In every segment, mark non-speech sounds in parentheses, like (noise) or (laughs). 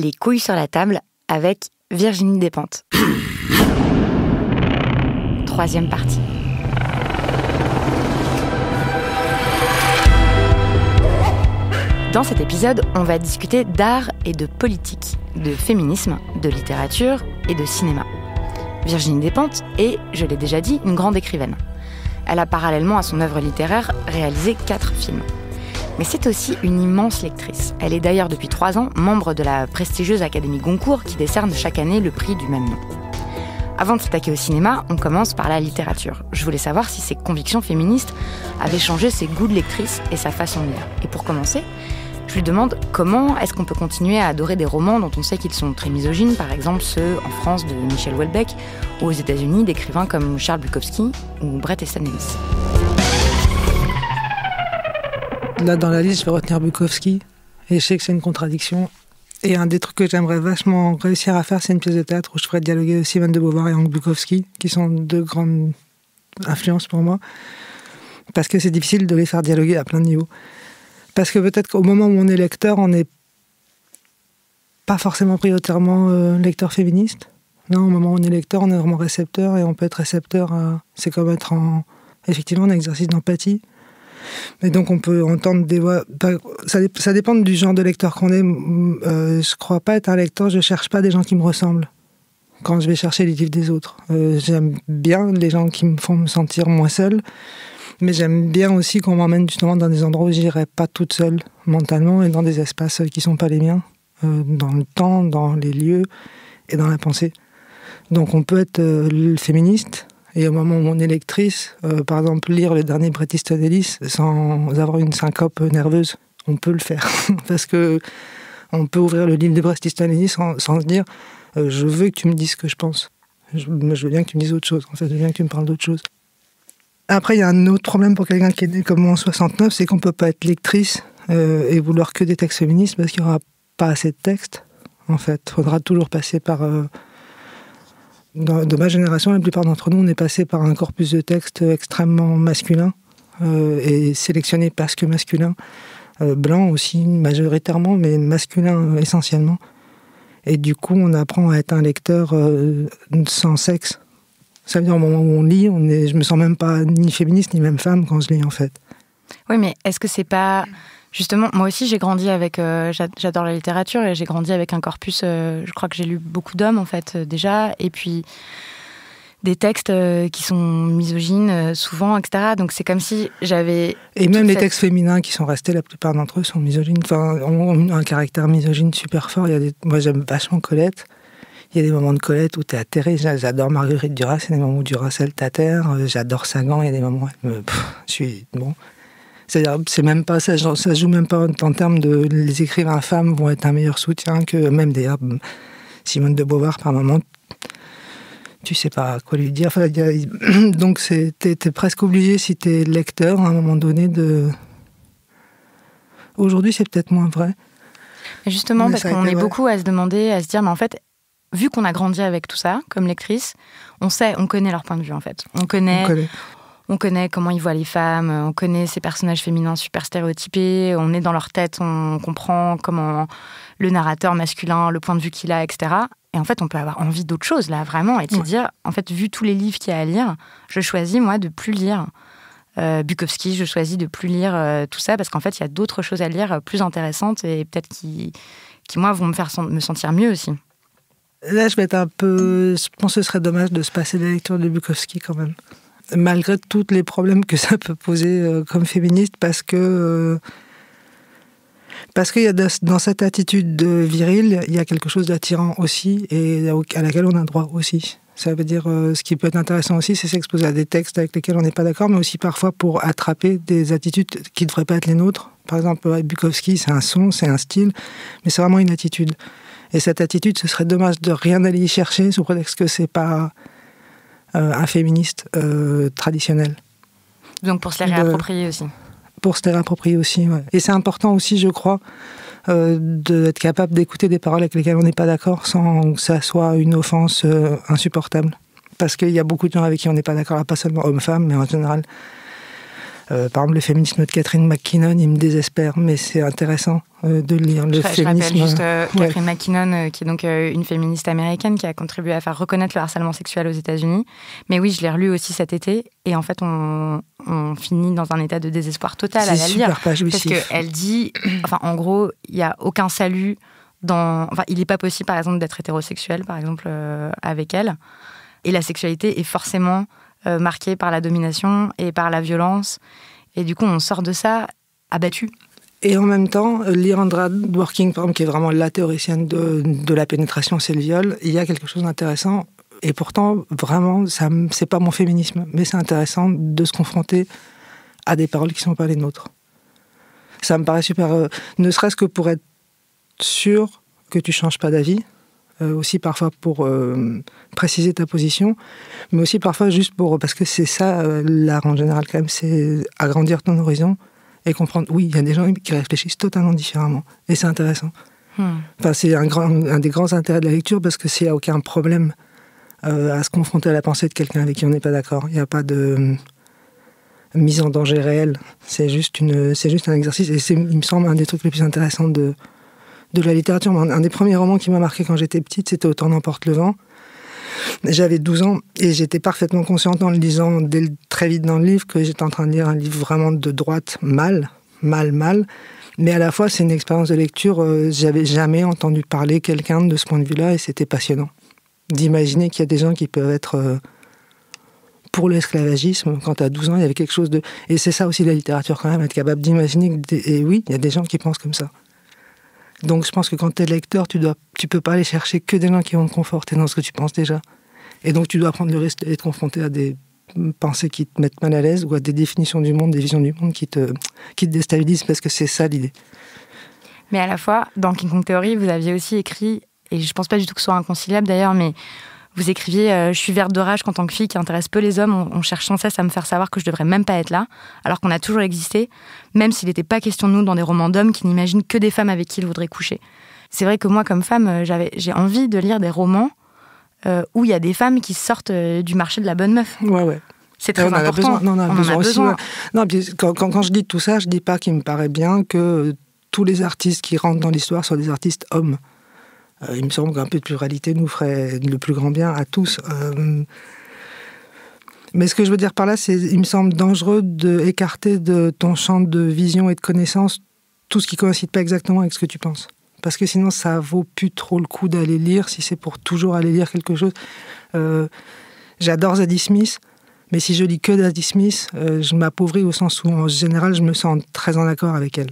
Les couilles sur la table avec Virginie Despentes. (coughs) Troisième partie. Dans cet épisode, on va discuter d'art et de politique, de féminisme, de littérature et de cinéma. Virginie Despentes est, je l'ai déjà dit, une grande écrivaine. Elle a parallèlement à son œuvre littéraire réalisé quatre films. Mais c'est aussi une immense lectrice. Elle est d'ailleurs depuis trois ans membre de la prestigieuse Académie Goncourt qui décerne chaque année le prix du même nom. Avant de s'attaquer au cinéma, on commence par la littérature. Je voulais savoir si ses convictions féministes avaient changé ses goûts de lectrice et sa façon de lire. Et pour commencer, je lui demande comment est-ce qu'on peut continuer à adorer des romans dont on sait qu'ils sont très misogynes, par exemple ceux en France de Michel Houellebecq ou aux États-Unis d'écrivains comme Charles Bukowski ou Bret Easton Ellis. Là, dans la liste, je vais retenir Bukowski. Et je sais que c'est une contradiction. Et un des trucs que j'aimerais vachement réussir à faire, c'est une pièce de théâtre où je ferais dialoguer Simone de Beauvoir et Hank Bukowski, qui sont deux grandes influences pour moi. Parce que c'est difficile de les faire dialoguer à plein de niveaux. Parce que peut-être qu'au moment où on est lecteur, on n'est pas forcément prioritairement euh, lecteur féministe. Non, au moment où on est lecteur, on est vraiment récepteur et on peut être récepteur. C'est comme être en, effectivement un exercice d'empathie. Et donc on peut entendre des voix. Ça, ça dépend du genre de lecteur qu'on est. Euh, je crois pas être un lecteur, je cherche pas des gens qui me ressemblent quand je vais chercher les livres des autres. Euh, j'aime bien les gens qui me font me sentir moins seule, mais j'aime bien aussi qu'on m'emmène justement dans des endroits où j'irai pas toute seule mentalement et dans des espaces qui sont pas les miens, euh, dans le temps, dans les lieux et dans la pensée. Donc on peut être euh, féministe, et au moment où on est lectrice, euh, par exemple, lire le dernier Bret Easton Ellis sans avoir une syncope nerveuse, on peut le faire. (laughs) Parce que on peut ouvrir le livre de Bret Easton Ellis sans, se dire euh, je veux que tu me dises ce que je pense. Je, je, veux bien que tu me dises autre chose. En fait, je veux bien que tu me parles d'autre chose. Après, il y a un autre problème pour quelqu'un qui est né comme moi en 69, c'est qu'on peut pas être lectrice euh, et vouloir que des textes féministes parce qu'il n'y aura pas assez de textes. En fait, faudra toujours passer par de ma génération, la plupart d'entre nous, on est passé par un corpus de textes extrêmement masculin euh, et sélectionné parce que masculin, euh, blanc aussi majoritairement, mais masculin essentiellement. Et du coup, on apprend à être un lecteur euh, sans sexe. Ça veut dire au moment où on lit, on est, je me sens même pas ni féministe ni même femme quand je lis en fait. Oui, mais est-ce que c'est pas Justement, moi aussi, j'ai grandi avec. Euh, j'adore la littérature et j'ai grandi avec un corpus. Euh, je crois que j'ai lu beaucoup d'hommes, en fait, euh, déjà. Et puis, des textes qui sont misogynes, souvent, etc. Donc, c'est comme si j'avais. Et même les textes féminins qui sont restés, la plupart d'entre eux sont misogynes. Enfin, ont un caractère misogyne super fort. Il y a des... Moi, j'aime vachement Colette. Il y a des moments de Colette où tu es atterré. J'adore Marguerite Duras. Il y a des moments où Duras, elle t'atterre. J'adore Sagan. Il y a des moments où je suis. Bon. C'est-à-dire, c'est même pas ça, ça joue même pas en termes de les écrivains femmes vont être un meilleur soutien que même d'ailleurs Simone de Beauvoir par moment. Tu sais pas quoi lui dire. Enfin, (coughs) donc t'es, presque obligé si t'es lecteur à un moment donné de. Aujourd'hui, c'est peut-être moins vrai. justement, parce qu'on est beaucoup à se demander, à se dire, mais en fait, vu qu'on a grandi avec tout ça, comme lectrice, on sait, on connaît leur point de vue en fait. On connaît, on connaît on connaît comment ils voient les femmes, on connaît ces personnages féminins super stéréotypés, on est dans leur tête, on comprend comment le narrateur masculin, le point de vue qu'il a, etc. Et en fait, on peut avoir envie d'autre chose, là, vraiment, et de se dire, en fait, vu tous les livres qu'il y a à lire, je choisis, moi, de plus lire euh, Bukowski, je choisis de plus lire euh, tout ça, parce qu'en fait, il y a d'autres choses à lire euh, plus intéressantes et peut-être qui, qui, moi, vont me faire me sentir mieux aussi. Là, je vais être un peu. Je pense que ce serait dommage de se passer des lectures de Bukowski quand même malgré tous les problèmes que ça peut poser euh, comme féministe, parce que euh, parce qu'il y a dans cette attitude virile, il y a quelque chose d'attirant aussi et à laquelle on a droit aussi. Ça veut dire, euh, ce qui peut être intéressant aussi, c'est s'exposer à des textes avec lesquels on n'est pas d'accord, mais aussi parfois pour attraper des attitudes qui ne devraient pas être les nôtres. Par exemple, Bukowski, c'est un son, c'est un style, mais c'est vraiment une attitude. Et cette attitude, ce serait dommage de rien aller y chercher sous prétexte que c'est pas un féministe euh, traditionnel. Donc pour se les réapproprier aussi. Pour se les réapproprier aussi, ouais. Et c'est important aussi, je crois, euh, d'être capable d'écouter des paroles avec lesquelles on n'est pas d'accord sans que ça soit une offense insupportable. Parce qu'il y a beaucoup de gens avec qui on n'est pas d'accord, pas seulement hommes-femmes, mais en général Euh, par exemple, le féminisme de Catherine McKinnon, il me désespère, mais c'est intéressant euh, de lire le je, féminisme. Je rappelle juste euh, Catherine McKinnon, qui est donc une féministe américaine qui a contribué à faire reconnaître le harcèlement sexuel aux États-Unis. Mais oui, je l'ai relu aussi cet été, et en fait, on, on finit dans un état de désespoir total à la super lire. Pas parce qu'elle dit, enfin, en gros, il n'y a aucun salut dans. Enfin, il n'est pas possible, par exemple, d'être hétérosexuel, par exemple, avec elle. Et la sexualité est forcément euh, marquée par la domination et par la violence. Et du coup, on sort de ça abattu. Et en même temps, Lyrandra Dworkin, par exemple, qui est vraiment la théoricienne de, de la pénétration, c'est le viol, il y a quelque chose d'intéressant. Et pourtant, vraiment, ça, c'est pas mon féminisme, mais c'est intéressant de se confronter à des paroles qui sont pas les nôtres. Ça me paraît super, euh, ne serait-ce que pour être sûr que tu changes pas d'avis, euh, aussi parfois pour euh, préciser ta position, mais aussi parfois juste pour parce que c'est ça euh, l'art en général quand même, c'est agrandir ton horizon et comprendre. Oui, il y a des gens qui réfléchissent totalement différemment et c'est intéressant. Hmm. Enfin, c'est un, grand, un des grands intérêts de la lecture parce que s'il n'y a aucun problème à se confronter à la pensée de quelqu'un avec qui on n'est pas d'accord, il n'y a pas de mise en danger réel. C'est juste une, c'est juste un exercice et c'est, il me semble, un des trucs les plus intéressants de de la littérature. Un des premiers romans qui m'a marqué quand j'étais petite, c'était Autant n'emporte le vent. J'avais 12 ans et j'étais parfaitement consciente en le lisant très vite dans le livre que j'étais en train de lire un livre vraiment de droite, mal, mal, mal. Mais à la fois, c'est une expérience de lecture, euh, j'avais jamais entendu parler quelqu'un de ce point de vue-là et c'était passionnant. D'imaginer qu'il y a des gens qui peuvent être euh, pour l'esclavagisme. Quand à 12 ans, il y avait quelque chose de... Et c'est ça aussi la littérature quand même, être capable d'imaginer que... Et oui, il y a des gens qui pensent comme ça. Donc je pense que quand tu es lecteur, tu dois, tu peux pas aller chercher que des gens qui vont te conforter dans ce que tu penses déjà. Et donc tu dois prendre le risque d'être confronté à des pensées qui te mettent mal à l'aise ou à des définitions du monde, des visions du monde qui te, déstabilisent parce que c'est ça l'idée. Mais à la fois, dans King Kong Theory, vous aviez aussi écrit, et je pense pas du tout que ce soit inconciliable d'ailleurs, mais vous écriviez euh, Je suis verte de rage qu'en tant que fille qui intéresse peu les hommes, on, cherche sans cesse à me faire savoir que je devrais même pas être là, alors qu'on a toujours existé, même s'il n'était pas question de nous dans des romans d'hommes qui n'imaginent que des femmes avec qui ils voudraient coucher. C'est vrai que moi, comme femme, euh, j'avais, j'ai envie de lire des romans euh, où il y a des femmes qui sortent du marché de la bonne meuf. Ouais, ouais. C'est très important. Non, on, a besoin, aussi, Non, quand, quand, je dis tout ça, je dis pas qu'il me paraît bien que tous les artistes qui rentrent dans l'histoire soient des artistes hommes. Euh, il me semble qu'un peu de pluralité nous ferait le plus grand bien à tous. Euh, mais ce que je veux dire par là, c'est il me semble dangereux d'écarter de, ton champ de vision et de connaissance tout ce qui coïncide pas exactement avec ce que tu penses. Parce que sinon, ça vaut plus trop le coup d'aller lire si c'est pour toujours aller lire quelque chose. Euh, j'adore Zadie Smith, mais si je lis que Zadie Smith, je m'appauvris au sens où, en général, je me sens très en accord avec elle.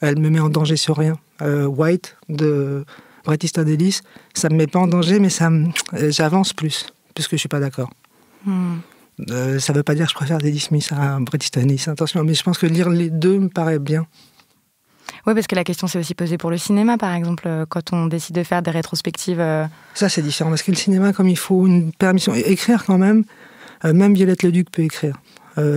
Elle me met en danger sur rien. White, de Bret Easton Ellis, ça me met pas en danger, mais ça euh, j'avance plus, puisque je suis pas d'accord. Hmm. Euh, ça veut pas dire que je préfère Eddie Smith à Bret Easton Ellis, attention, mais je pense que lire les deux me paraît bien. Oui, parce que la question s'est aussi posée pour le cinéma, par exemple, euh, quand on décide de faire des rétrospectives. Ça, c'est différent, parce que le cinéma, comme il faut une permission, écrire quand même, même Violette Leduc peut écrire.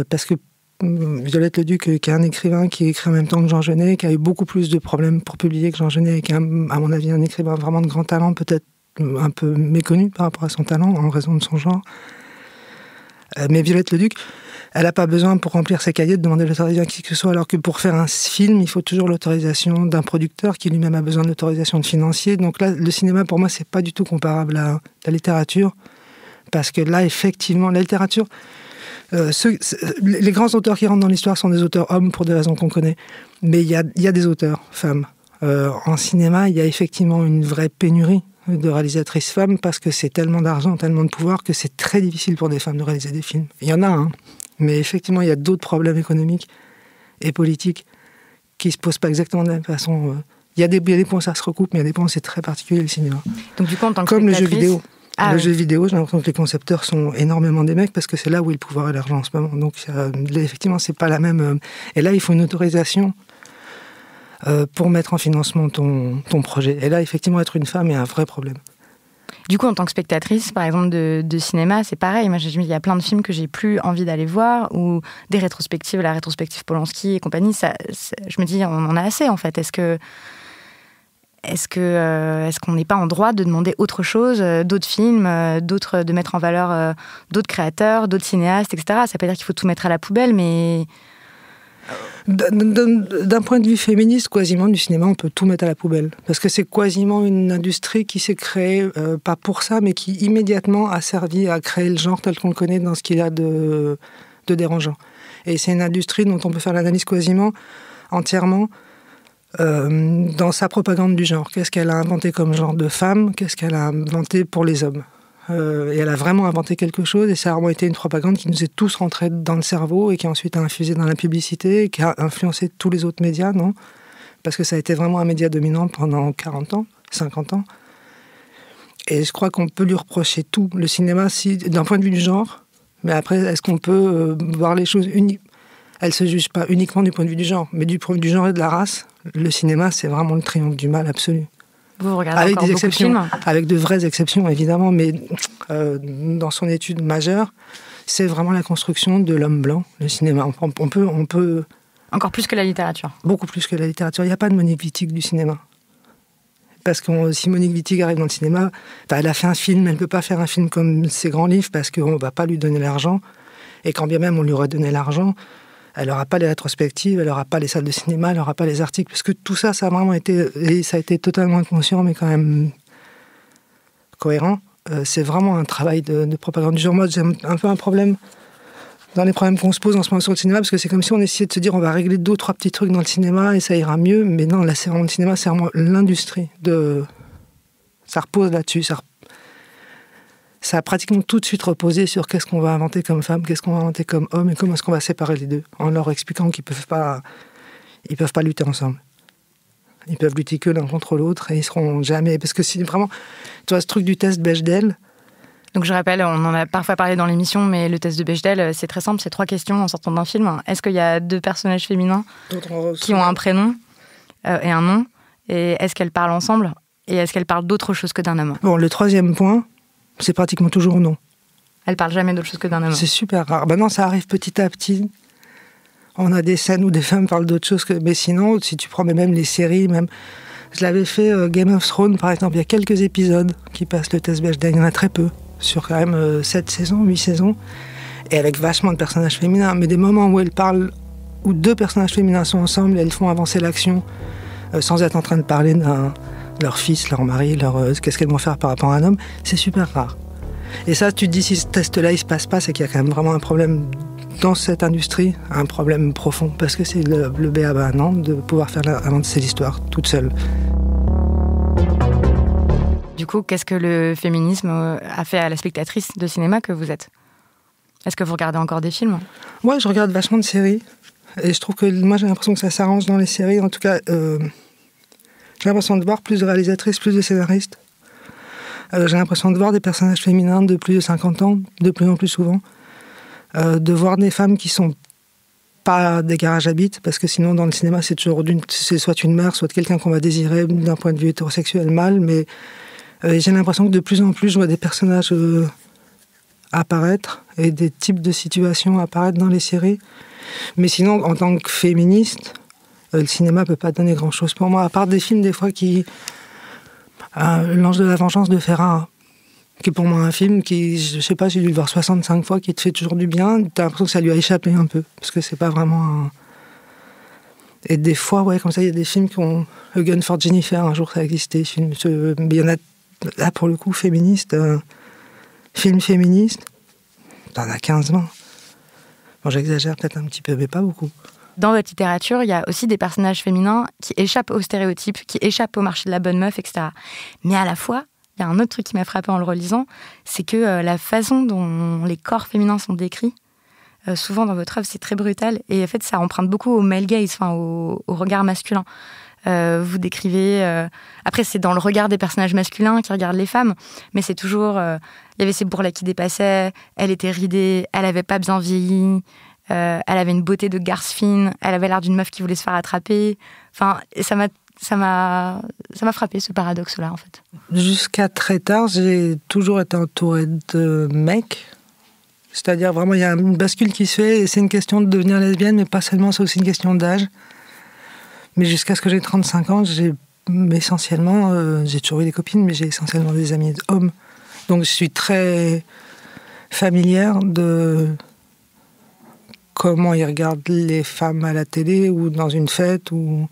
parce que Violette Leduc, euh, qui est un écrivain qui écrit en même temps que Jean Genet, qui a eu beaucoup plus de problèmes pour publier que Jean Genet, et qui est, à mon avis, un écrivain vraiment de grand talent, peut-être un peu méconnu par rapport à son talent, en raison de son genre. Euh, mais Violette Leduc, elle n'a pas besoin pour remplir ses cahiers de demander l'autorisation à qui que ce soit, alors que pour faire un film, il faut toujours l'autorisation d'un producteur qui lui-même a besoin d'autorisation de financier. Donc là, le cinéma, pour moi, c'est pas du tout comparable à la littérature, parce que là, effectivement, la littérature, euh, les grands auteurs qui rentrent dans l'histoire sont des auteurs hommes pour des raisons qu'on connaît. Mais il y a, des auteurs femmes. Euh, en cinéma, il y a effectivement une vraie pénurie de réalisatrices femmes parce que c'est tellement d'argent, tellement de pouvoir que c'est très difficile pour des femmes de réaliser des films. Il y en a, hein. mais effectivement, il y a d'autres problèmes économiques et politiques qui se posent pas exactement de la même façon. Euh. Il y, a des, il y a des points où ça se recoupe, mais il y a des points où c'est très particulier le cinéma. Donc, du coup, en tant que Comme le jeu vidéo. Ah le jeu vidéo, j'ai l'impression que les concepteurs sont énormément des mecs parce que c'est là où il le pouvoir et l'argent en ce moment. Donc effectivement, c'est pas la même. Euh, et là, il faut une autorisation euh, pour mettre en financement ton, ton projet. Et là, effectivement, être une femme est un vrai problème. Du coup, en tant que spectatrice, par exemple, de, de cinéma, c'est pareil. Moi, il y a plein de films que j'ai plus envie d'aller voir, ou des rétrospectives, la rétrospective Polanski et compagnie. Ça, je me dis, on en a assez, en fait. Est-ce que est-ce euh, est-ce qu'on n'est pas en droit de demander autre chose, euh, d'autres films, euh, d'autres, de mettre en valeur d'autres créateurs, d'autres cinéastes, etc. Ça veut pas dire qu'il faut tout mettre à la poubelle, mais D'un point de vue féministe, quasiment, du cinéma, on peut tout mettre à la poubelle. Parce que c'est quasiment une industrie qui s'est créée, pas pour ça, mais qui immédiatement a servi à créer le genre tel qu'on le connaît dans ce qu'il a de, de dérangeant. Et c'est une industrie dont on peut faire l'analyse quasiment entièrement euh, dans sa propagande du genre. Qu'est-ce qu'elle a inventé comme genre de femme Qu'est-ce qu'elle a inventé pour les hommes euh, Et elle a vraiment inventé quelque chose, et ça a vraiment été une propagande qui nous est tous rentrée dans le cerveau et qui a ensuite infusé dans la publicité, et qui a influencé tous les autres médias, non? Parce que ça a été vraiment un média dominant pendant 40 ans, 50 ans. Et je crois qu'on peut lui reprocher tout. Le cinéma, d'un point de vue du genre, mais après, est-ce qu'on peut euh, voir les choses uniques Elle se juge pas uniquement du point de vue du genre, mais du point de vue du genre et de la race. Le cinéma, c'est vraiment le triomphe du mal absolu. Vous regardez avec des de exceptions, films? Avec de vraies exceptions évidemment, mais euh, dans son étude majeure, c'est vraiment la construction de l'homme blanc, le cinéma. On, on peut, on peut Encore plus que la littérature. beaucoup plus que la littérature. Il n'y a pas de Monique Wittig du cinéma. Parce que si Monique Wittig arrive dans le cinéma, bah, elle a fait un film, elle ne peut pas faire un film comme ses grands livres parce qu'on ne va pas lui donner l'argent. Et quand bien même on lui aurait donné l'argent, elle n'aura pas les rétrospectives, elle n'aura pas les salles de cinéma, elle n'aura pas les articles. Parce que tout ça, ça a vraiment été, et ça a été totalement inconscient, mais quand même cohérent. Euh, c'est vraiment un travail de, de propagande du genre. Moi, j'ai un, peu un problème dans les problèmes qu'on se pose en ce moment sur le cinéma, parce que c'est comme si on essayait de se dire on va régler deux, trois petits trucs dans le cinéma et ça ira mieux. Mais non, là, c'est vraiment le cinéma, c'est vraiment l'industrie. De... Ça repose là-dessus. Ça a pratiquement tout de suite reposé sur qu'est-ce qu'on va inventer comme femme, qu'est-ce qu'on va inventer comme homme et comment est-ce qu'on va séparer les deux, en leur expliquant qu'ils peuvent pas, ils peuvent pas lutter ensemble. Ils peuvent lutter que l'un contre l'autre et ils seront jamais. Parce que c'est vraiment. Tu vois, ce truc du test Bechdel, Donc je rappelle, on en a parfois parlé dans l'émission, mais le test de Bechdel, euh, c'est très simple, c'est trois questions en sortant d'un film. Est-ce qu'il y a deux personnages féminins qui ont un prénom euh, et un nom? Et est-ce qu'elles parlent ensemble? Et est-ce qu'elles parlent d'autre chose que d'un homme? Bon, le troisième point, c'est pratiquement toujours non. Elles parlent jamais d'autre chose que d'un homme. C'est super rare. Maintenant, ça arrive petit à petit. On a des scènes où des femmes parlent d'autre chose que. Mais sinon, si tu prends même les séries, même. Je l'avais fait euh, Game of Thrones, par exemple. Il y a quelques épisodes qui passent le test Bechdel. Il y en a très peu. Sur quand même 7 saisons, 8 saisons. Et avec vachement de personnages féminins. Mais des moments où elles parlent, où deux personnages féminins sont ensemble, elles font avancer l'action euh, sans être en train de parler d'un leur fils, leur mari, leur euh, qu'est-ce qu'elles vont faire par rapport à un homme, c'est super rare. Et ça, tu te dis si ce test-là il se passe pas, c'est qu'il y a quand même vraiment un problème dans cette industrie, un problème profond, parce que c'est le, le non, de pouvoir faire ces histoires toute seule. Du coup, qu'est-ce que le féminisme euh, a fait à la spectatrice de cinéma que vous êtes? Est-ce que vous regardez encore des films? Moi, je regarde vachement de séries, et je trouve que moi j'ai l'impression que ça s'arrange dans les séries. En tout cas, euh, j'ai l'impression de voir plus de réalisatrices, plus de scénaristes. Euh, j'ai l'impression de voir des personnages féminins de plus de 50 ans, de plus en plus souvent. Euh, de voir des femmes qui sont pas des garages à bites, parce que sinon dans le cinéma c'est toujours soit une mère, soit quelqu'un qu'on va désirer d'un point de vue hétérosexuel mal, mais euh, j'ai l'impression que de plus en plus je vois des personnages apparaître et des types de situations apparaître dans les séries. Mais sinon, en tant que féministe, le cinéma peut pas donner grand-chose pour moi, à part des films des fois qui... Euh, L'Ange de la Vengeance de Ferrara, qui est pour moi un film qui, je sais pas, j'ai dû le voir 65 fois, qui te fait toujours du bien. T'as l'impression que ça lui a échappé un peu, parce que c'est pas vraiment un... Et des fois, ouais, comme ça, il y a des films qui ont... A Gun for Jennifer, un jour ça a existé. Film, il y en a, là, pour le coup, féministe, euh, film féministe, t'en as 15 20. Bon, j'exagère peut-être un petit peu, mais pas beaucoup. Dans votre littérature, il y a aussi des personnages féminins qui échappent aux stéréotypes, qui échappent au marché de la bonne meuf, etc. Mais à la fois, il y a un autre truc qui m'a frappé en le relisant, c'est que euh, la façon dont les corps féminins sont décrits, euh, souvent dans votre œuvre, c'est très brutal. Et en fait, ça emprunte beaucoup au male gaze, enfin, au, regard masculin. Euh, vous décrivez. Après, c'est dans le regard des personnages masculins qui regardent les femmes, mais c'est toujours. Il y avait ses bourrelets qui dépassaient, elle était ridée, elle avait pas bien vieilli, euh, elle avait une beauté de garce fine, elle avait l'air d'une meuf qui voulait se faire attraper. Enfin, ça m'a. Ça m'a, ça m'a frappé ce paradoxe-là en fait. Jusqu'à très tard, j'ai toujours été entouré de mecs. C'est-à-dire, vraiment, il y a une bascule qui se fait, c'est une question de devenir lesbienne, mais pas seulement, c'est aussi une question d'âge. Mais jusqu'à ce que j'ai 35 ans, j'ai essentiellement, euh, j'ai toujours eu des copines, mais j'ai essentiellement des amis hommes. Donc je suis très familière de comment ils regardent les femmes à la télé ou dans une fête ou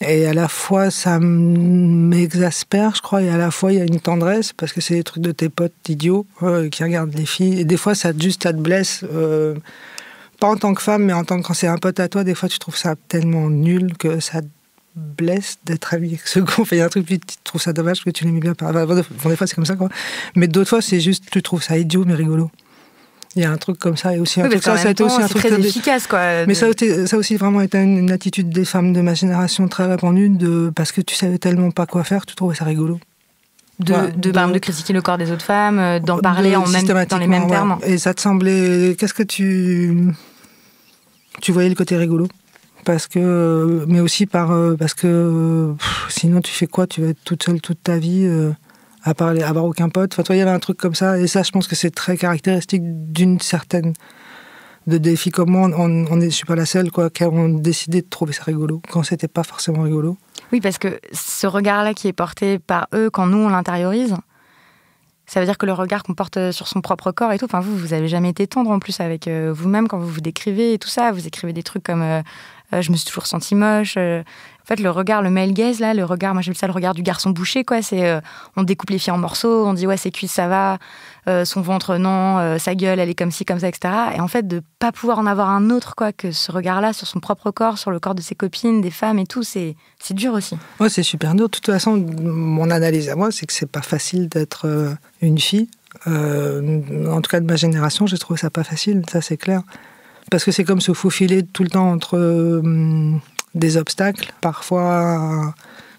et à la fois ça m'exaspère je crois et à la fois il y a une tendresse parce que c'est des trucs de tes potes idiots euh, qui regardent les filles et des fois ça juste ça te blesse euh, pas en tant que femme mais en tant que quand c'est un pote à toi des fois tu trouves ça tellement nul que ça te blesse d'être ami avec ce gars. (laughs) il y a un truc, tu trouves ça dommage que tu l'aimes bien. Enfin, des fois, c'est comme ça, quoi. Mais d'autres fois, c'est juste, tu trouves ça idiot, mais rigolo. Il y a un truc comme ça et aussi un truc ça, ça a été aussi un truc très, efficace quoi. Mais ça a, été, ça aussi vraiment été une, attitude des femmes de ma génération très répandue de parce que tu savais tellement pas quoi faire, tu trouvais ça rigolo. De, de, de, de, critiquer le corps des autres femmes, euh, d'en parler en même, dans les mêmes termes. Et ça te semblait. Qu'est-ce que tu. Tu voyais le côté rigolo? Parce que, mais aussi par, euh, parce que sinon tu fais quoi? Tu vas être toute seule toute ta vie euh, à parler, avoir aucun pote. Enfin, toi, il y avait un truc comme ça, et ça, je pense que c'est très caractéristique d'une certaine de défis comme moi. On, on est, je suis pas la seule, quoi, qui ont décidé de trouver ça rigolo quand c'était pas forcément rigolo. Oui, parce que ce regard-là qui est porté par eux, quand nous on l'intériorise, ça veut dire que le regard qu'on porte sur son propre corps et tout. Enfin, vous, vous avez jamais été tendre en plus avec euh, vous-même quand vous vous décrivez et tout ça. Vous écrivez des trucs comme euh, je me suis toujours sentie moche. Euh. En fait, le regard, le male gaze, là, le regard, moi j'appelle ça le regard du garçon bouché, quoi. C'est, euh, on découpe les filles en morceaux, on dit, ouais, ses cuisses, ça va, son ventre, non, sa gueule, elle est comme ci, comme ça, etc. Et en fait, de pas pouvoir en avoir un autre, quoi, que ce regard-là sur son propre corps, sur le corps de ses copines, des femmes et tout, c'est, c'est dur aussi. Ouais, c'est super dur. De toute façon, mon analyse à moi, c'est que c'est pas facile d'être une fille. en tout cas, de ma génération, j'ai trouvé ça pas facile, ça c'est clair. Parce que c'est comme se faufiler tout le temps entre euh, des obstacles, parfois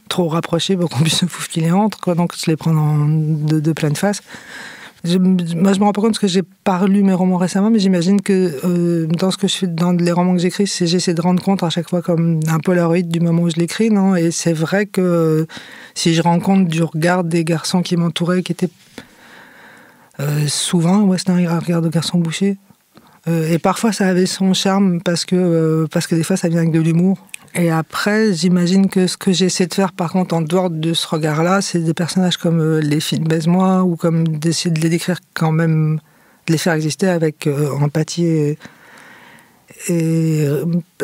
trop rapprochés pour qu'on puisse se faufiler entre, quoi, donc se les prendre de, de, pleine face. moi, je me rends pas compte parce que j'ai pas lu mes romans récemment, mais j'imagine que euh, dans ce que je dans les romans que j'écris, j'essaie de rendre compte à chaque fois comme un polaroid du moment où je l'écris, non? Et c'est vrai que si je rends compte du regard des garçons qui m'entouraient, qui étaient euh, souvent, ouais, c'était un regard de garçon bouché, euh, et parfois, ça avait son charme parce que, parce que des fois, ça vient avec de l'humour. Et après, j'imagine que ce que j'essaie de faire, par contre, en dehors de ce regard-là, c'est des personnages comme euh, les films Baise-moi, ou comme d'essayer de les décrire quand même, de les faire exister avec empathie et, et,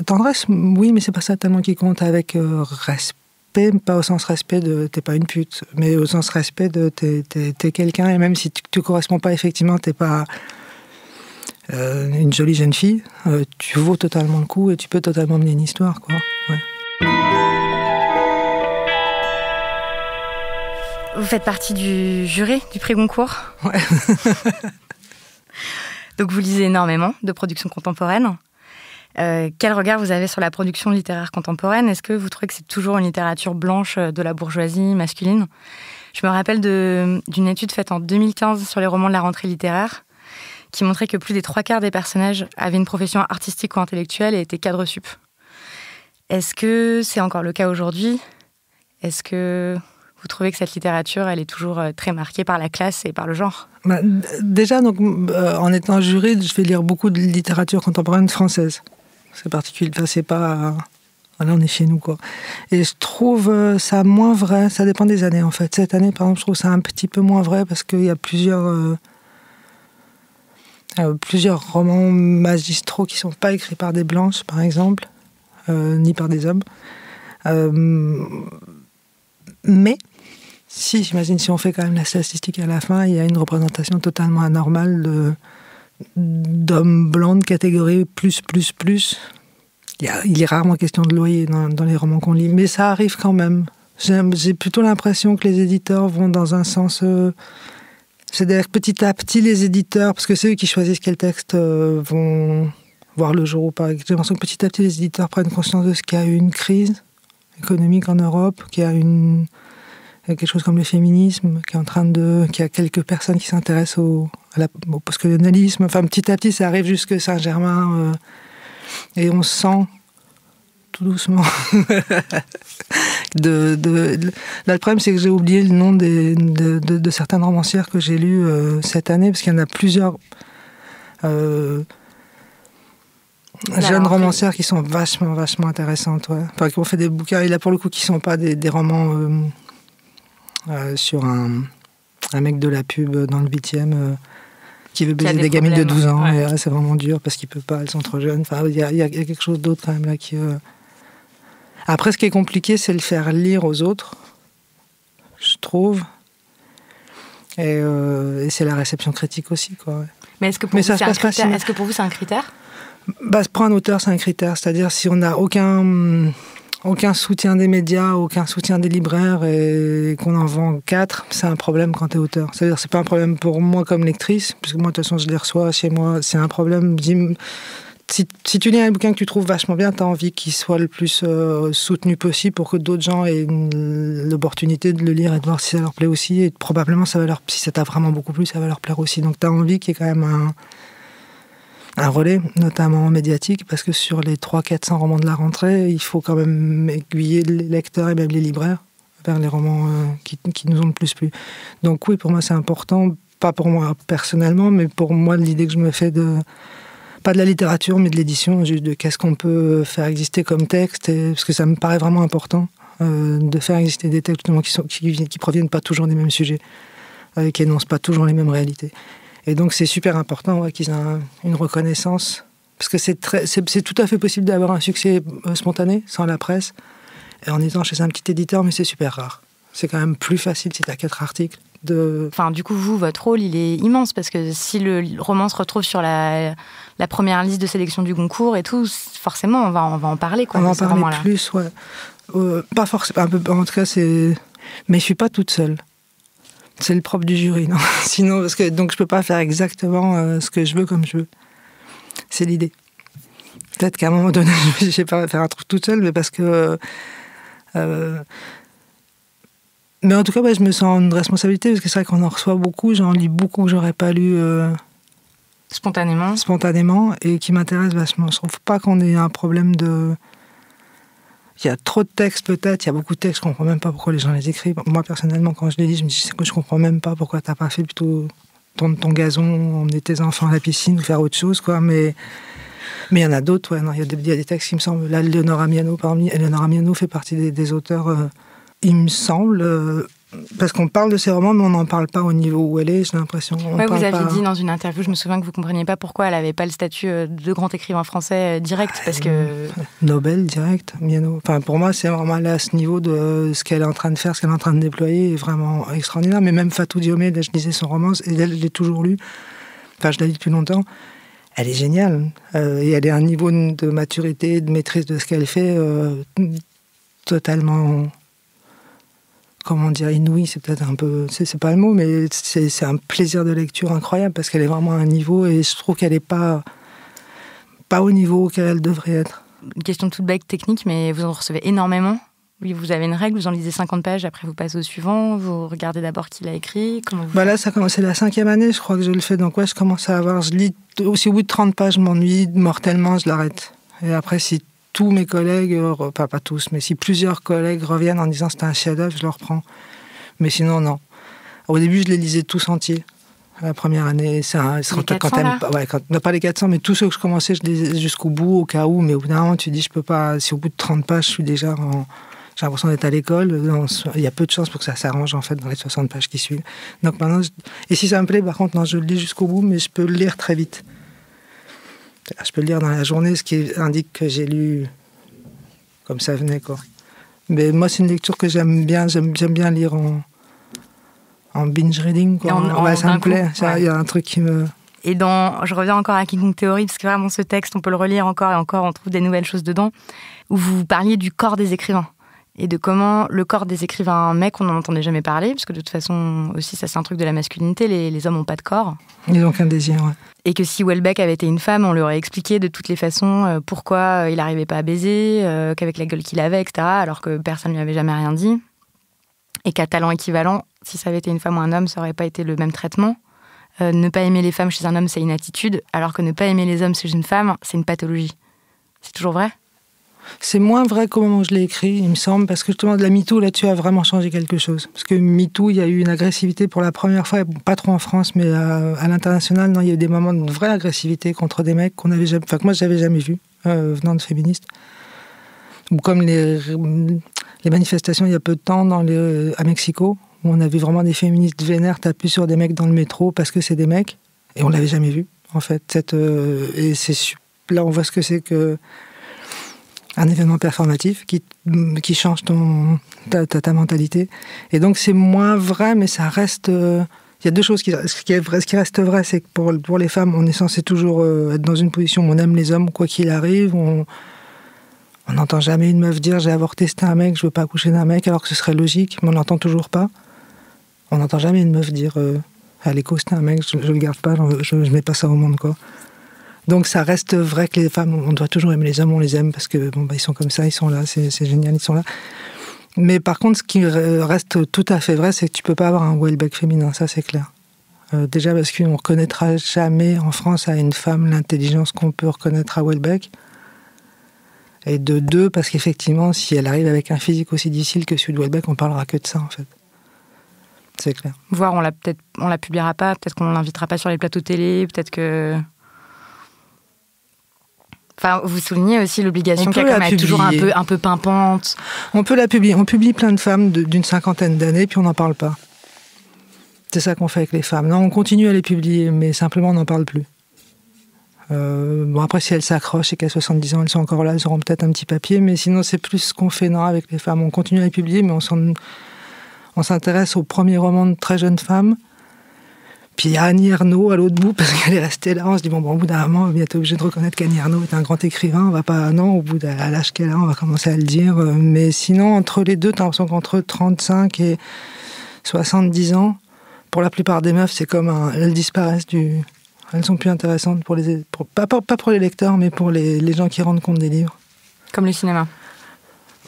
tendresse. Oui, mais c'est pas ça tellement qui compte, avec respect, pas au sens respect de t'es pas une pute, mais au sens respect de t'es, t'es, quelqu'un, et même si tu, tu corresponds pas effectivement, t'es pas euh, une jolie jeune fille, euh, tu vaux totalement le coup et tu peux totalement mener une histoire. Quoi. Vous faites partie du jury du prix Goncourt Ouais. (laughs) Donc vous lisez énormément de production contemporaine. Euh, quel regard vous avez sur la production littéraire contemporaine? Est-ce que vous trouvez que c'est toujours une littérature blanche de la bourgeoisie masculine? Je me rappelle d'une étude faite en 2015 sur les romans de la rentrée littéraire qui montrait que plus des trois quarts des personnages avaient une profession artistique ou intellectuelle et étaient cadres sup. Est-ce que c'est encore le cas aujourd'hui? Est-ce que vous trouvez que cette littérature, elle est toujours euh, très marquée par la classe et par le genre? Bah, Déjà, donc, euh, en étant juré, je vais lire beaucoup de littérature contemporaine française. C'est particulier, enfin, c'est pas... Là, on est chez nous, quoi. Et je trouve euh, ça moins vrai, ça dépend des années, en fait. Cette année, par exemple, je trouve ça un petit peu moins vrai parce qu'il y a plusieurs... Euh, plusieurs romans magistraux qui ne sont pas écrits par des blanches, par exemple, euh, ni par des hommes. Euh, mais, si, j'imagine, si on fait quand même la statistique à la fin, il y a une représentation totalement anormale d'hommes blancs de catégorie plus, plus, plus. Il, y a, il est rarement question de loyer dans les romans qu'on lit, mais ça arrive quand même. J'ai, plutôt l'impression que les éditeurs vont dans un sens c'est-à-dire petit à petit, les éditeurs, parce que c'est eux qui choisissent quels textes euh, vont voir le jour ou pas. J'ai l'impression que petit à petit, les éditeurs prennent conscience de ce qu'il y a eu une crise économique en Europe, qu'il y a une quelque chose comme le féminisme, qui est en train de, qu'il y a quelques personnes qui s'intéressent au, au postcolonialisme. Enfin, petit à petit, ça arrive jusque Saint-Germain, euh, et on sent tout doucement. (laughs) (laughs) de, Là, le problème, c'est que j'ai oublié le nom des, de, certaines romancières que j'ai lues euh, cette année, parce qu'il y en a plusieurs euh, jeunes romancières qui sont vachement, vachement intéressantes. Enfin, qui ont fait des bouquins, et là, pour le coup, qui ne sont pas des, romans euh, sur un, un, mec de la pub dans le 8e qui veut baiser des, gamines de 12 ans. Et c'est vraiment dur parce qu'il peut pas, elles sont trop jeunes. Enfin, il y, y, a quelque chose d'autre quand même là qui. Euh, après, ce qui est compliqué, c'est le faire lire aux autres, je trouve. Et, euh, c'est la réception critique aussi, quoi. Mais est-ce que, est-ce que pour vous, c'est un critère? Bah, Pour un auteur, c'est un critère. C'est-à-dire, si on n'a aucun aucun soutien des médias, aucun soutien des libraires et qu'on en vend quatre, c'est un problème quand tu es auteur. C'est-à-dire c'est pas un problème pour moi comme lectrice, puisque moi de toute façon je les reçois chez moi, c'est un problème. Si, tu lis un bouquin que tu trouves vachement bien, tu as envie qu'il soit le plus euh, soutenu possible pour que d'autres gens aient l'opportunité de le lire et de voir si ça leur plaît aussi. Et probablement, ça va leur, si ça t'a vraiment beaucoup plu, ça va leur plaire aussi. Donc tu as envie qu'il y ait quand même un, un relais, notamment médiatique, parce que sur les 300-400 romans de la rentrée, il faut quand même aiguiller les lecteurs et même les libraires vers les romans euh, qui, nous ont le plus plu. Donc oui, pour moi c'est important, pas pour moi personnellement, mais pour moi l'idée que je me fais de pas de la littérature, mais de l'édition, juste de qu'est-ce qu'on peut faire exister comme texte, parce que ça me paraît vraiment important euh, de faire exister des textes qui, sont, qui, qui proviennent pas toujours des mêmes sujets, euh, qui énoncent pas toujours les mêmes réalités. Et donc c'est super important qu'ils aient une reconnaissance, parce que c'est, c'est, tout à fait possible d'avoir un succès euh, spontané, sans la presse, et en étant chez un petit éditeur, mais c'est super rare. C'est quand même plus facile si tu as quatre articles. De... Enfin, du coup, vous, votre rôle, il est immense, parce que si le roman se retrouve sur la, la première liste de sélection du concours et tout, forcément, on va, on va en parler. Quoi, on va en parler plus, ouais. Euh, pas forcément, en tout cas, c'est... Mais je suis pas toute seule. C'est le propre du jury, non? (laughs) Sinon, parce que donc je peux pas faire exactement euh, ce que je veux comme je veux. C'est l'idée. Peut-être qu'à un moment donné, (laughs) je vais pas faire un truc toute seule, mais parce que. Euh, mais en tout cas, je me sens une responsabilité parce que c'est vrai qu'on en reçoit beaucoup. J'en lis beaucoup que j'aurais pas lu. Euh, spontanément. Spontanément et qui m'intéressent vachement. Je trouve pas qu'on ait un problème de il y a trop de textes peut-être, il y a beaucoup de textes, je comprends même pas pourquoi les gens les écrivent. Moi personnellement, quand je les lis, je me dis que je comprends même pas pourquoi t'as pas fait plutôt ton, ton gazon, emmener tes enfants à la piscine ou faire autre chose, quoi. Mais mais il y en a d'autres, ouais. Il y, a des textes qui me semblent. Là, Léonore Miano, parmi Léonore Miano fait partie des, auteurs. Euh, il me semble, euh, parce qu'on parle de ces romans, mais on n'en parle pas au niveau où elle est, j'ai l'impression. Ouais, vous avez dit dans une interview, je me souviens que vous ne compreniez pas pourquoi elle n'avait pas le statut euh, de grand écrivain français euh, direct, parce que... Nobel direct, Miano. Enfin, pour moi, c'est vraiment là, à ce niveau de ce qu'elle est en train de faire, ce qu'elle est en train de déployer, est vraiment extraordinaire. Mais même Fatou Diomé, là, je disais son roman, et elle, je l'ai toujours lu, enfin, je l'ai lu depuis longtemps, elle est géniale. et elle est à un niveau de maturité, de maîtrise de ce qu'elle fait totalement comment dire, inouï, c'est peut-être un peu, c'est pas le mot, mais c'est un plaisir de lecture incroyable parce qu'elle est vraiment à un niveau et je trouve qu'elle n'est pas, pas au niveau auquel elle devrait être. Une question toute bête technique, mais vous en recevez énormément. Oui, vous avez une règle, vous en lisez 50 pages, après vous passez au suivant, vous regardez d'abord qui l'a écrit. Comment vous bah là, ça commence, c'est la cinquième année, je crois que je le fais. Donc ouais, je commence à avoir, je lis aussi au bout de 30 pages, je m'ennuie mortellement, je l'arrête. Et après, si tous mes collègues, euh, pas, pas tous, mais si plusieurs collègues reviennent en disant c'est un chef-d'œuvre, je le reprends. Mais sinon, non. Au début, je les lisais tous entiers. La première année, un, quand, ouais, quand, pas les 400, mais tous ceux que je commençais, je les lisais jusqu'au bout, au cas où. Mais au bout d'un moment, tu dis, je peux pas, si au bout de 30 pages, je suis déjà en, j'ai l'impression d'être à l'école. Il y a peu de chances pour que ça s'arrange en fait dans les 60 pages qui suivent. Donc maintenant, et si ça me plaît, par contre, non, je le lis jusqu'au bout, mais je peux le lire très vite. Je peux le lire dans la journée, ce qui indique que j'ai lu comme ça venait. Quoi. Mais moi, c'est une lecture que j'aime bien. J'aime, bien lire en, en binge reading. Quoi. En, ça me plaît. Il y a un truc qui me. Et dans, je reviens encore à King Kong Theory, parce que vraiment ce texte, on peut le relire encore et encore, on trouve des nouvelles choses dedans, où vous parliez du corps des écrivains et de comment le corps des écrivains mecs, on n'en entendait jamais parler, parce que de toute façon, aussi, ça c'est un truc de la masculinité, les, hommes n'ont pas de corps. Ils n'ont qu'un désir, ouais. Et que si Welbeck avait été une femme, on lui aurait expliqué de toutes les façons euh, pourquoi euh, il n'arrivait pas à baiser, euh, qu'avec la gueule qu'il avait, etc., alors que personne ne lui avait jamais rien dit. Et qu'à talent équivalent, si ça avait été une femme ou un homme, ça n'aurait pas été le même traitement. ne pas aimer les femmes chez un homme, c'est une attitude, alors que ne pas aimer les hommes chez une femme, c'est une pathologie. C'est toujours vrai? C'est moins vrai qu'au moment où je l'ai écrit, il me semble, parce que justement, de la MeToo, là-dessus, a vraiment changé quelque chose. Parce que MeToo, il y a eu une agressivité pour la première fois, pas trop en France, mais à, l'international, il y a eu des moments de vraie agressivité contre des mecs qu'on avait que moi, j'avais jamais vu, euh, venant de féministes. Ou comme les, manifestations il y a peu de temps les, à Mexico, où on a vu vraiment des féministes vénères taper sur des mecs dans le métro parce que c'est des mecs. Et on l'avait jamais vu, en fait. Euh, et là, on voit ce que c'est que un événement performatif qui, qui change ton, ta, ta, mentalité. Et donc, c'est moins vrai, mais ça reste. Euh, il y a deux choses qui, ce qui, est vrai, ce qui reste vrai, c'est que pour, pour les femmes, on est censé toujours euh, être dans une position où on aime les hommes, quoi qu'il arrive. On n'entend jamais une meuf dire j'ai avorté, c'était un mec, je veux pas accoucher d'un mec, alors que ce serait logique, mais on n'entend toujours pas. On n'entend jamais une meuf dire euh, à l'écho, c'était un mec, je, ne le garde pas, je, ne mets pas ça au monde, quoi. Donc ça reste vrai que les femmes, on doit toujours aimer les hommes, on les aime parce que bon, bah, ils sont comme ça, ils sont là, c'est génial, ils sont là. Mais par contre, ce qui reste tout à fait vrai, c'est que tu peux pas avoir un Welbeck féminin, ça c'est clair. Euh, déjà parce qu'on ne reconnaîtra jamais en France à une femme l'intelligence qu'on peut reconnaître à Welbeck. Et de deux, parce qu'effectivement, si elle arrive avec un physique aussi difficile que celui de Welbeck, on parlera que de ça en fait. C'est clair. Voir, on la peut-être, on la publiera pas, peut-être qu'on l'invitera pas sur les plateaux télé, peut-être que. Enfin, vous soulignez aussi l'obligation qu'elle est toujours un peu, un peu pimpante. On peut la publier. On publie plein de femmes d'une cinquantaine d'années, puis on n'en parle pas. C'est ça qu'on fait avec les femmes. Non, on continue à les publier, mais simplement on n'en parle plus. Euh, bon, après, si elles s'accrochent et qu'à 70 ans, elles sont encore là, elles auront peut-être un petit papier, mais sinon, c'est plus ce qu'on fait non, avec les femmes. On continue à les publier, mais on s'intéresse au premier roman de très jeune femme. Puis il y a Annie Ernaux à l'autre bout, (laughs) parce qu'elle est restée là. On se dit, bon, bon au bout d'un moment, on être obligé de reconnaître qu'Annie Ernaux est un grand écrivain. On va pas, non, au bout de l'âge qu'elle a, on va commencer à le dire. Mais sinon, entre les deux, tu as l'impression qu'entre 35 et 70 ans, pour la plupart des meufs, c'est comme un, elles disparaissent du. Elles sont plus intéressantes pour les. pas, pas, pour les lecteurs, mais pour les, les gens qui rendent compte des livres. Comme le cinéma.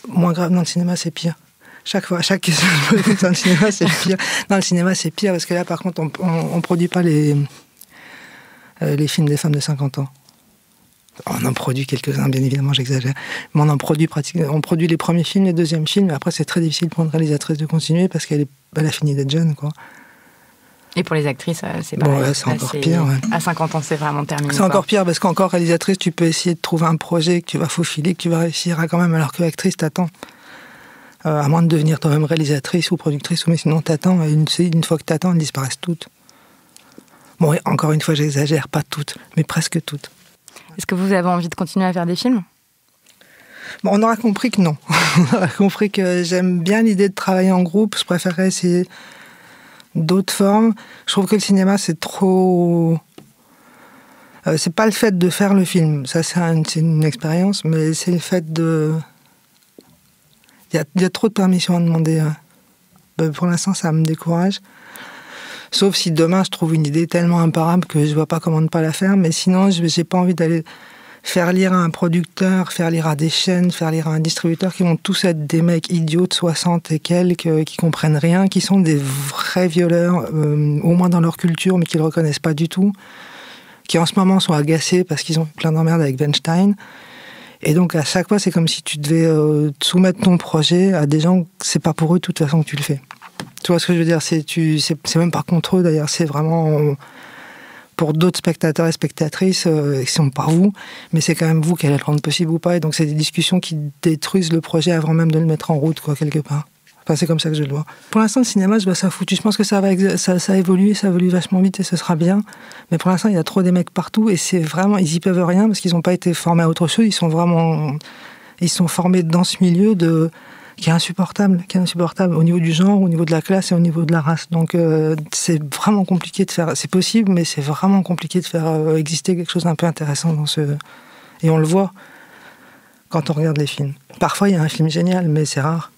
Moins grave, dans le cinéma, c'est pire chaque fois, chaque question dans le cinéma, c'est pire. Dans le cinéma, c'est pire parce que là, par contre, on ne produit pas les, euh, les films des femmes de 50 ans. On en produit quelques-uns, bien évidemment, j'exagère. Mais on en produit pratiquement. On produit les premiers films, les deuxièmes films, mais après, c'est très difficile pour une réalisatrice de continuer parce qu'elle a fini d'être jeune, quoi. Et pour les actrices, euh, c'est bon, c'est encore pire. À 50 ans, c'est vraiment terminé. C'est encore pire parce qu'encore réalisatrice, tu peux essayer de trouver un projet que tu vas faufiler, que tu vas réussir à quand même, alors que actrice, t'attends. Euh, à moins de devenir toi-même réalisatrice ou productrice, mais sinon t'attends, et une, une fois que t'attends, elles disparaissent toutes. Bon, encore une fois, j'exagère, pas toutes, mais presque toutes. Est-ce que vous avez envie de continuer à faire des films? Bon, on aura compris que non. (laughs) on aura compris que j'aime bien l'idée de travailler en groupe. Je préférerais essayer d'autres formes. Je trouve que le cinéma, c'est trop. Euh, c'est pas le fait de faire le film, ça c'est une expérience, mais c'est le fait de il y, a, trop de permissions à demander. Hein. Ben, pour l'instant, ça me décourage. Sauf si demain, je trouve une idée tellement imparable que je vois pas comment ne pas la faire. Mais sinon, je n'ai pas envie d'aller faire lire à un producteur, faire lire à des chaînes, faire lire à un distributeur qui vont tous être des mecs idiots de 60 et quelques, qui comprennent rien, qui sont des vrais violeurs, euh, au moins dans leur culture, mais qui le reconnaissent pas du tout, qui en ce moment sont agacés parce qu'ils ont plein d'emmerdes avec Weinstein. Et donc à chaque fois, c'est comme si tu devais euh, soumettre ton projet à des gens, c'est pas pour eux de toute façon que tu le fais. Tu vois ce que je veux dire? C'est même pas contre eux d'ailleurs, c'est vraiment pour d'autres spectateurs et spectatrices euh, qui sont pas vous, mais c'est quand même vous qui allez le rendre possible ou pas. Et donc c'est des discussions qui détruisent le projet avant même de le mettre en route, quoi, quelque part c'est comme ça que je le vois. Pour l'instant, le cinéma, vois ça foutu. Je pense que ça va, ça, ça évolue, ça évolue vachement vite et ce sera bien. Mais pour l'instant, il y a trop des mecs partout et c'est vraiment, ils y peuvent rien parce qu'ils n'ont pas été formés à autre chose. Ils sont vraiment, ils sont formés dans ce milieu de, qui est insupportable, qui est insupportable au niveau du genre, au niveau de la classe et au niveau de la race. Donc euh, c'est vraiment compliqué de faire. C'est possible, mais c'est vraiment compliqué de faire euh, exister quelque chose d'un peu intéressant dans ce. Et on le voit quand on regarde les films. Parfois, il y a un film génial, mais c'est rare.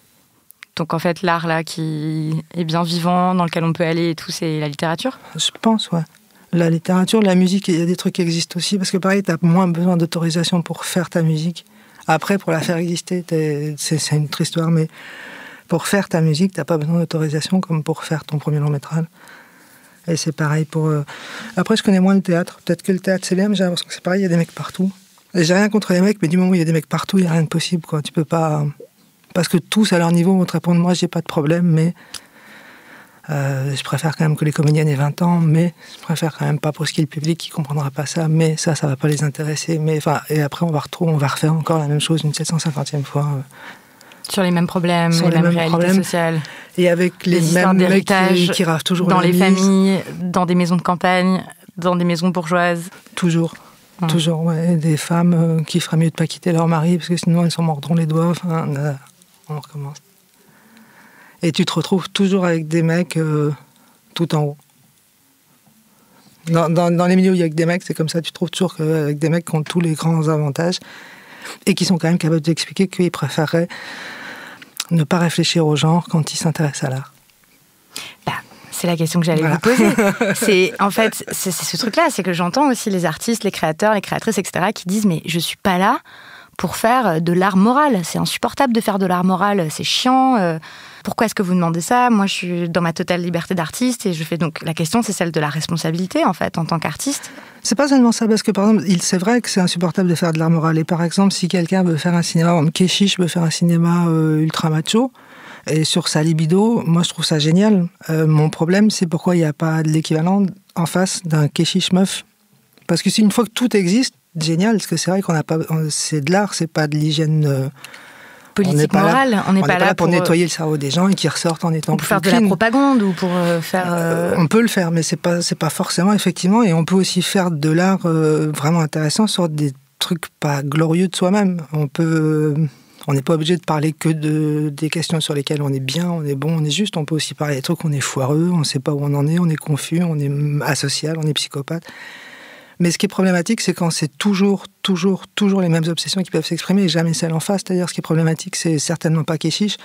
Donc en fait, l'art là qui est bien vivant, dans lequel on peut aller et tout, c'est la littérature Je pense, ouais. La littérature, la musique, il y a des trucs qui existent aussi, parce que pareil, tu moins besoin d'autorisation pour faire ta musique. Après, pour la faire exister, c'est une autre histoire, mais pour faire ta musique, t'as pas besoin d'autorisation comme pour faire ton premier long métrage. Et c'est pareil pour. Euh, après, je connais moins le théâtre. Peut-être que le théâtre, c'est bien, mais j'ai l'impression que c'est pareil, il y a des mecs partout. J'ai rien contre les mecs, mais du moment où il y a des mecs partout, il n'y a rien de possible. Tu peux pas. Parce que tous, à leur niveau, vont te répondre Moi, j'ai pas de problème, mais euh, je préfère quand même que les comédiennes aient 20 ans, mais je préfère quand même pas pour ce qui est le public qui comprendra pas ça, mais ça, ça va pas les intéresser. Mais, enfin, et après, on va, retrouver, on va refaire encore la même chose une 750e fois. Euh. Sur les mêmes problèmes, les, mêmes, réalités problèmes. sociales. Et avec les, mêmes mecs qui, qui toujours dans les familles, dans des maisons de campagne, dans des maisons bourgeoises Toujours. Toujours, ouais. Des femmes qui feraient mieux de pas quitter leur mari parce que sinon elles s'en mordront les doigts. Enfin, on recommence. Et tu te retrouves toujours avec des mecs tout en haut. Dans, les milieux où il y a que des mecs, c'est comme ça, tu trouves toujours avec des mecs qui ont tous les grands avantages et qui sont quand même capables d'expliquer qu'ils préféreraient ne pas réfléchir au genre quand ils s'intéressent à l'art. Bah, c'est la question que j'allais vous poser. (laughs) c'est en fait, c'est ce truc-là, c'est que j'entends aussi les artistes, les créateurs, les créatrices, etc., qui disent mais je suis pas là pour faire de l'art moral. C'est insupportable de faire de l'art moral, c'est chiant. Euh, pourquoi est-ce que vous demandez ça? Moi, je suis dans ma totale liberté d'artiste et je fais donc la question, c'est celle de la responsabilité en fait en tant qu'artiste. C'est pas seulement ça, parce que par exemple, c'est vrai que c'est insupportable de faire de l'art moral. Et par exemple, si quelqu'un veut faire un cinéma, comme Keshish veut faire un cinéma euh, ultra macho, et sur sa libido, moi je trouve ça génial. Euh, mon problème, c'est pourquoi il n'y a pas de l'équivalent en face d'un Keshish meuf. Parce que si une fois que tout existe, génial, parce que c'est vrai qu'on n'a pas, c'est de l'art, c'est pas de l'hygiène. Euh, politique morale. on n'est pas, là pour, nettoyer le cerveau des gens et qui ressortent en étant pour faire de la propagande ou pour euh, faire. Euh, on peut le faire, mais c'est pas c'est pas forcément effectivement. Et on peut aussi faire de l'art vraiment intéressant sur des trucs pas glorieux de soi-même. On peut on n'est pas obligé de parler que de, des questions sur lesquelles on est bien, on est bon, on est juste. On peut aussi parler des trucs on est foireux, on ne sait pas où on en est, on est confus, on est asocial, on est psychopathe. Mais ce qui est problématique, c'est quand c'est toujours, toujours, toujours les mêmes obsessions qui peuvent s'exprimer et jamais celles en face. C'est-à-dire, ce qui est problématique, c'est certainement pas Keshish,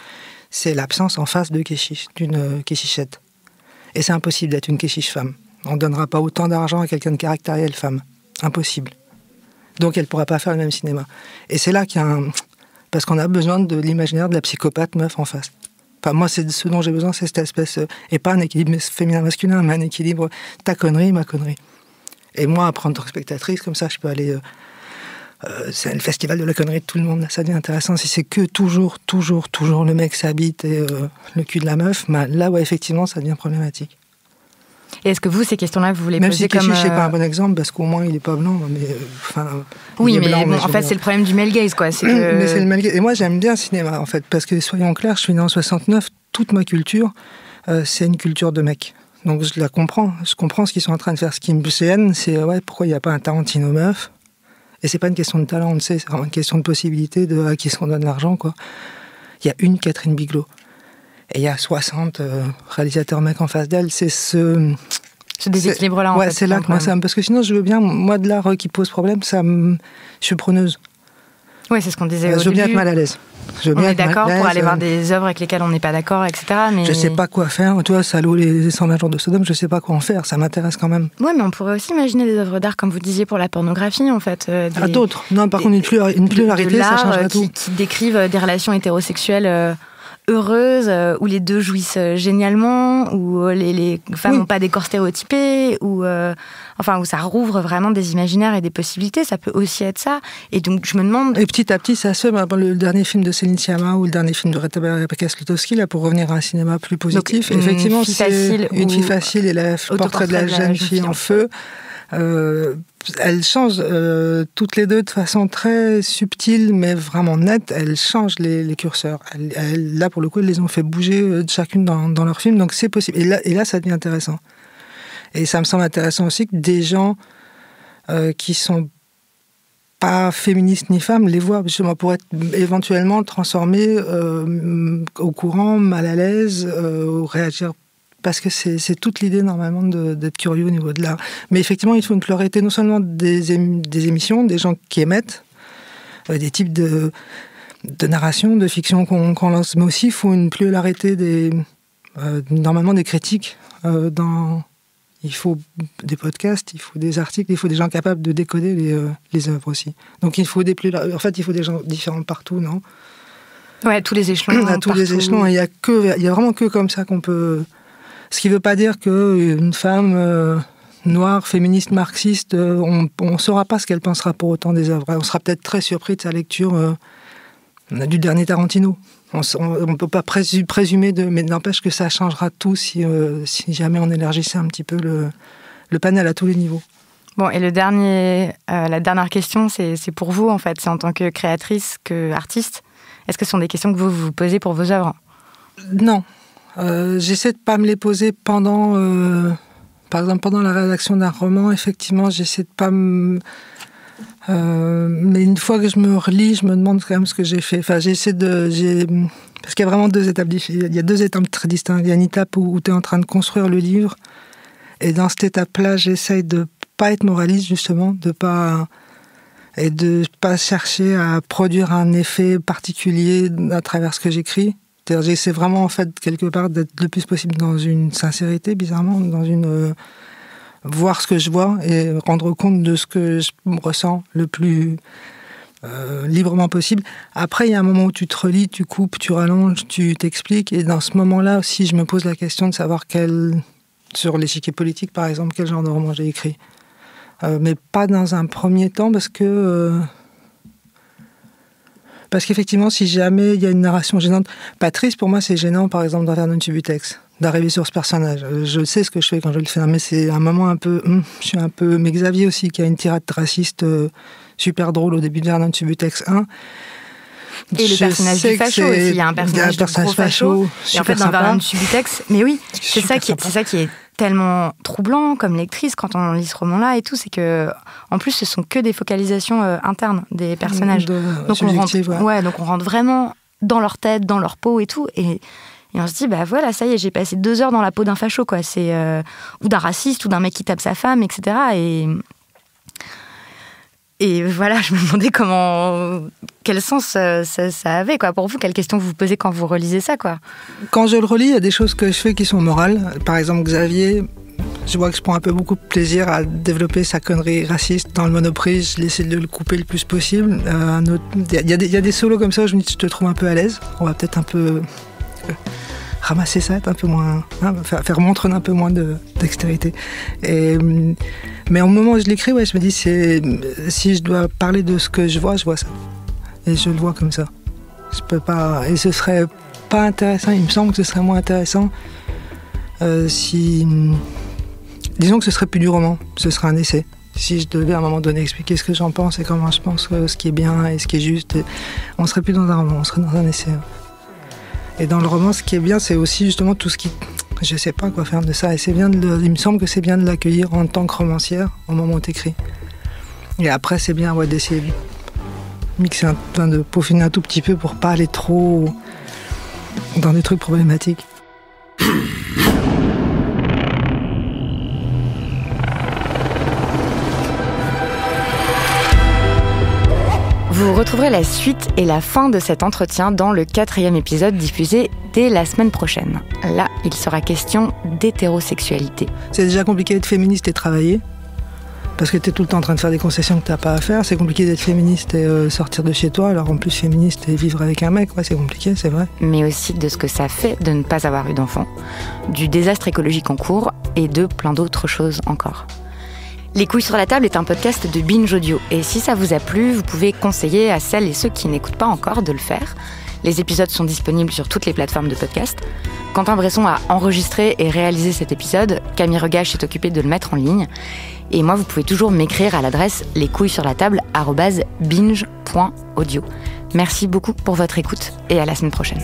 c'est l'absence en face de Keshish, d'une euh, Keshichette. Et c'est impossible d'être une Keshish femme. On ne donnera pas autant d'argent à quelqu'un de caractériel femme. Impossible. Donc elle ne pourra pas faire le même cinéma. Et c'est là qu'il y a un... Parce qu'on a besoin de l'imaginaire de la psychopathe meuf en face. Enfin, moi, c'est ce dont j'ai besoin, c'est cette espèce... Euh, et pas un équilibre féminin-masculin, mais un équilibre ta connerie, ma connerie. Et moi, en tant que spectatrice, comme ça, je peux aller. Euh, euh, c'est le festival de la connerie de tout le monde, ça devient intéressant. Si c'est que toujours, toujours, toujours le mec s'habite et euh, le cul de la meuf, bah, là, ouais, effectivement, ça devient problématique. Et est-ce que vous, ces questions-là, vous voulez Même poser si comme... Même si pas un bon exemple, parce qu'au moins, il n'est pas blanc, mais... Enfin, oui, mais, en fait, c'est le problème du male gaze, quoi. (clears throat) Que... mais c'est le male gaze. Et moi, j'aime bien le cinéma, en fait, parce que, soyons clairs, je suis né en 69, toute ma culture, c'est une culture de mec. Donc je la comprends, je comprends ce qu'ils sont en train de faire. Ce qui me gêne, c'est ouais, pourquoi il n'y a pas un Tarantino meuf? Et c'est pas une question de talent, on le sait, c'est vraiment une question de possibilité de à qui qu'on donne l'argent, quoi. Il y a une Catherine Bigelow et il y a 60 euh, réalisateurs mecs en face d'elle. C'est ce ce déséquilibre-là. Ouais, c'est là que moi ça parce que sinon je veux bien moi de l'art qui pose problème, ça me... je suis preneuse. Oui, c'est ce qu'on disait. je veux bien être mal à l'aise. Je on est d'accord pour aller voir des œuvres avec lesquelles on n'est pas d'accord, etc. Mais... Je sais pas quoi faire. Tu vois, Salaud, les 120 jours de Sodome, je sais pas quoi en faire. Ça m'intéresse quand même. Oui, mais on pourrait aussi imaginer des œuvres d'art, comme vous disiez, pour la pornographie, en fait. Euh, ah, d'autres. Non, par contre, une, pluralité, ça changerait tout. Qui, décrivent des relations hétérosexuelles. Euh, heureuse, euh, où les deux jouissent euh, génialement, où euh, les, femmes n'ont pas des corps stéréotypés, où, enfin, où ça rouvre vraiment des imaginaires et des possibilités. Ça peut aussi être ça. Et donc, je me demande. Et petit à petit, ça se. Le dernier film de Céline Sciamma ou le dernier film de Rebecca Slutowski, là, pour revenir à un cinéma plus positif, effectivement, c'est une fille facile et le portrait de la jeune fille en feu. Euh, elles changent euh, toutes les deux de façon très subtile, mais vraiment nette. Elles changent les, curseurs. là, pour le coup, elles les ont fait bouger euh, chacune dans, leur film, donc c'est possible. Et là, et là, ça devient intéressant. Et ça me semble intéressant aussi que des gens euh, qui sont pas féministes ni femmes les voient justement pour être éventuellement transformés au courant, mal à l'aise, réagir parce que c'est toute l'idée normalement d'être curieux au niveau de l'art. Mais effectivement, il faut une pluralité non seulement des, émissions, des gens qui émettent, euh, des types de, de narration, de fiction qu'on lance, mais aussi il faut une pluralité des, euh, normalement des critiques. Euh, dans, il faut des podcasts, il faut des articles, il faut des gens capables de décoder les, les œuvres aussi. Donc il faut des en fait il faut des gens différents partout, non? Ouais, tous les échelons. À tous les échelons, il y a que, il y a vraiment que comme ça qu'on peut ce qui ne veut pas dire qu'une femme euh, noire, féministe, marxiste, euh, on ne saura pas ce qu'elle pensera pour autant des œuvres. On sera peut-être très surpris de sa lecture euh, du dernier Tarantino. On ne peut pas présumer, de, mais n'empêche que ça changera tout si, si, jamais on élargissait un petit peu le, le panel à tous les niveaux. Bon, et le dernier, la dernière question, c'est pour vous, en fait. C'est en tant que créatrice, que artiste. Est-ce que ce sont des questions que vous vous posez pour vos œuvres? Non, euh, j'essaie de pas me les poser pendant. Euh, par exemple, pendant la rédaction d'un roman, effectivement, j'essaie de pas me... Euh, mais une fois que je me relis, je me demande quand même ce que j'ai fait. Enfin, j'essaie de... Parce qu'il y a vraiment deux étapes Il y a deux étapes très distinctes. Il y a une étape où, tu es en train de construire le livre. Et dans cette étape-là, j'essaye de pas être moraliste, justement, de pas et de pas chercher à produire un effet particulier à travers ce que j'écris. J'essaie vraiment, en fait, quelque part, d'être le plus possible dans une sincérité, bizarrement, dans une. Euh, voir ce que je vois et rendre compte de ce que je ressens le plus euh, librement possible. Après, il y a un moment où tu te relis, tu coupes, tu rallonges, tu t'expliques. Et dans ce moment-là aussi, je me pose la question de savoir quel, sur l'échiquier politique, par exemple, quel genre de roman j'ai écrit. Euh, mais pas dans un premier temps parce que parce qu'effectivement, si jamais il y a une narration gênante, Patrice, pour moi, c'est gênant, par exemple, dans Vernon Subutex, d'arriver sur ce personnage. Euh, je sais ce que je fais quand je le fais, mais c'est un moment un peu. Hum, je suis un peu. Mais Xavier aussi, qui a une tirade raciste euh, super drôle au début de Vernon Subutex 1. Et le personnage du facho aussi. Il y a un personnage, de gros facho. Et en fait, dans Vernon Subutex, mais oui, c'est ça, qui, ça qui est tellement troublant comme lectrice quand on lit ce roman-là et tout, c'est que en plus ce sont que des focalisations euh, internes des personnages. donc on rentre, ouais. donc on rentre vraiment dans leur tête, dans leur peau et tout, et, et on se dit bah voilà ça y est j'ai passé deux heures dans la peau d'un facho quoi, c'est euh, ou d'un raciste ou d'un mec qui tape sa femme etc. Et et voilà, je me demandais comment, quel sens euh, ça, avait, quoi. Pour vous, quelles questions vous vous posez quand vous relisez ça, quoi? Quand je le relis, il y a des choses que je fais qui sont morales. Par exemple, Xavier, je vois que je prends un peu beaucoup de plaisir à développer sa connerie raciste dans le monoprix. Je essaie de le couper le plus possible. Euh, il y, y, a des solos comme ça où je me dis, je te trouve un peu à l'aise. On va peut-être un peu ramasser ça, être un peu moins, hein, faire, montre un peu moins de dextérité. Et, mais au moment où je l'écris, ouais, je me dis, si je dois parler de ce que je vois, je vois ça. Et je le vois comme ça. Je peux pas, et ce serait pas intéressant, il me semble que ce serait moins intéressant euh, si, disons que ce serait plus du roman, ce serait un essai si je devais à un moment donné expliquer ce que j'en pense et comment je pense ce qui est bien et ce qui est juste, on serait plus dans un roman, on serait dans un essai. Et dans le roman, ce qui est bien, c'est aussi justement tout ce qui. Je sais pas quoi faire de ça. Et c'est bien de Il me semble que c'est bien de l'accueillir en tant que romancière au moment où tu écris. Et après, c'est bien d'essayer de mixer, de peaufiner un tout petit peu pour pas aller trop dans des trucs problématiques. Vous retrouverez la suite et la fin de cet entretien dans le quatrième épisode diffusé dès la semaine prochaine. Là, il sera question d'hétérosexualité. C'est déjà compliqué d'être féministe et travailler. Parce que tu es tout le temps en train de faire des concessions que tu n'as pas à faire. C'est compliqué d'être féministe et euh, sortir de chez toi. Alors en plus, féministe et vivre avec un mec, ouais, c'est compliqué, c'est vrai. Mais aussi de ce que ça fait de ne pas avoir eu d'enfant, du désastre écologique en cours et de plein d'autres choses encore. Les couilles sur la table est un podcast de Binge Audio et si ça vous a plu, vous pouvez conseiller à celles et ceux qui n'écoutent pas encore de le faire. Les épisodes sont disponibles sur toutes les plateformes de podcast. Quentin Bresson a enregistré et réalisé cet épisode. Camille Regache s'est occupée de le mettre en ligne. Et moi, vous pouvez toujours m'écrire à l'adresse les couilles sur la table binge.audio. Merci beaucoup pour votre écoute et à la semaine prochaine.